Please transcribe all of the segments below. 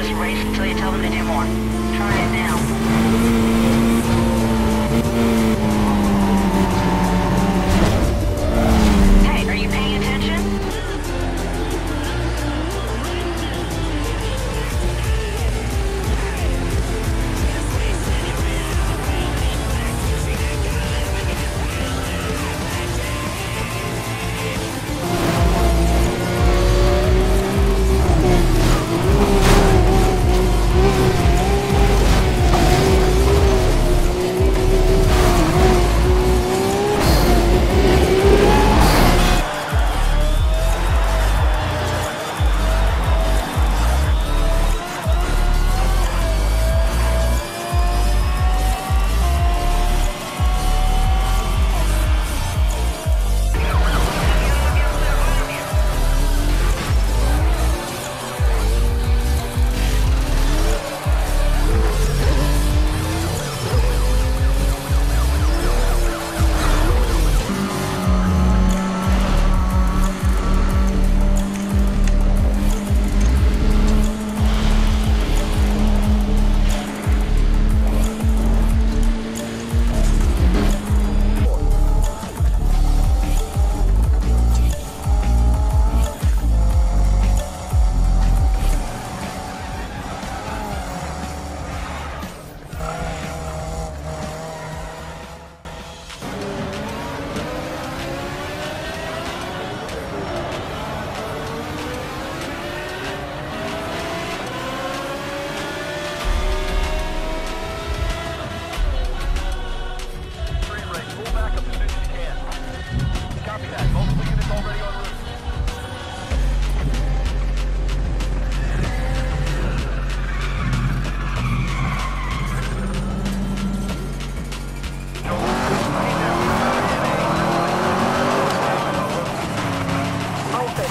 race until you tell them to do more. Try it now.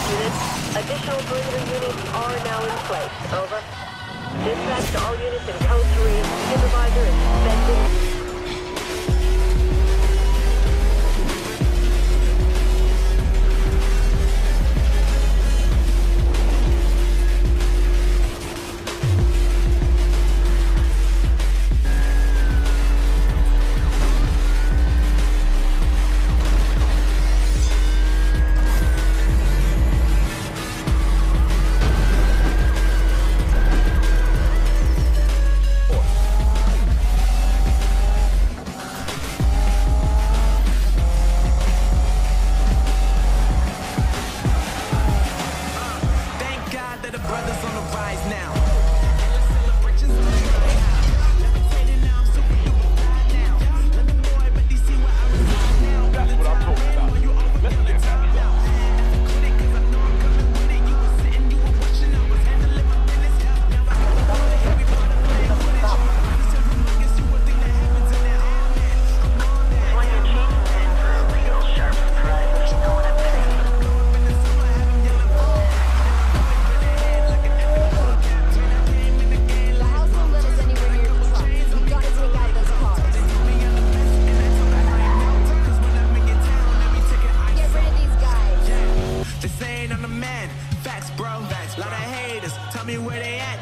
units. Additional perimeter units are now in place. Over. Dispatch to all units in Code 3. Supervisor is suspected. ain't on the man. Facts, bro. Facts, bro. Lot of haters, tell me where they at.